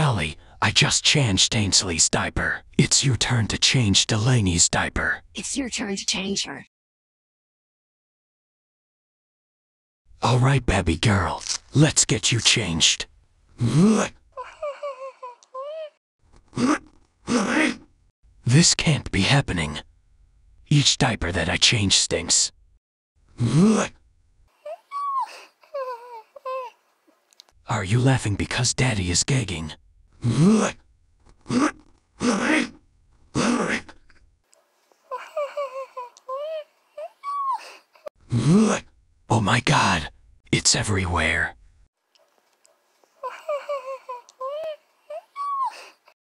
Sally, I just changed Ainsley's diaper. It's your turn to change Delaney's diaper. It's your turn to change her. All right, baby girl, let's get you changed. This can't be happening. Each diaper that I change stinks. Are you laughing because daddy is gagging? Oh my god, it's everywhere.